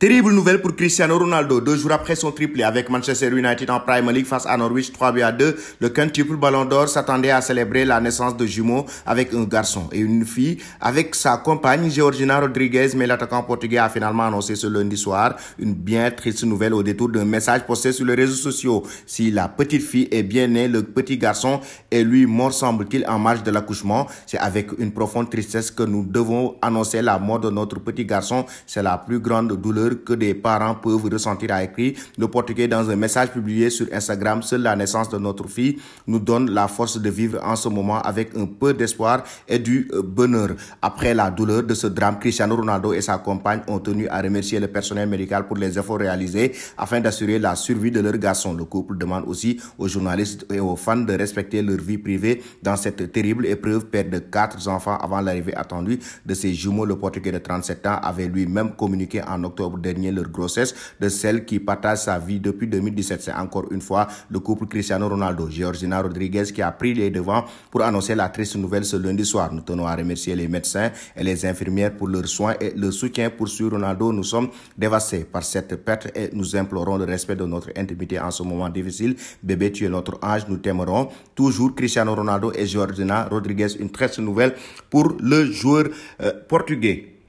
Terrible nouvelle pour Cristiano Ronaldo. Deux jours après son triplé avec Manchester United en Premier League face à Norwich 3 à 2, le quintuple Ballon d'Or s'attendait à célébrer la naissance de jumeaux avec un garçon et une fille avec sa compagne Georgina Rodriguez, mais l'attaquant portugais a finalement annoncé ce lundi soir une bien triste nouvelle au détour d'un message posté sur les réseaux sociaux. Si la petite fille est bien née, le petit garçon est lui mort semble-t-il en marge de l'accouchement. C'est avec une profonde tristesse que nous devons annoncer la mort de notre petit garçon. C'est la plus grande douleur que des parents peuvent ressentir, a écrit le Portugais dans un message publié sur Instagram. Seule la naissance de notre fille nous donne la force de vivre en ce moment avec un peu d'espoir et du euh, bonheur. Après la douleur de ce drame, Cristiano Ronaldo et sa compagne ont tenu à remercier le personnel médical pour les efforts réalisés afin d'assurer la survie de leur garçon. Le couple demande aussi aux journalistes et aux fans de respecter leur vie privée dans cette terrible épreuve. Père de quatre enfants avant l'arrivée attendue de ses jumeaux, le Portugais de 37 ans avait lui-même communiqué en octobre dernier leur grossesse de celle qui partage sa vie depuis 2017. C'est encore une fois le couple Cristiano Ronaldo, Georgina Rodriguez qui a pris les devants pour annoncer la triste nouvelle ce lundi soir. Nous tenons à remercier les médecins et les infirmières pour leurs soins et le soutien pour sur Ronaldo. Nous sommes dévastés par cette perte et nous implorons le respect de notre intimité en ce moment difficile. Bébé, tu es notre ange, nous t'aimerons. Toujours Cristiano Ronaldo et Georgina Rodriguez. Une triste nouvelle pour le joueur euh, portugais.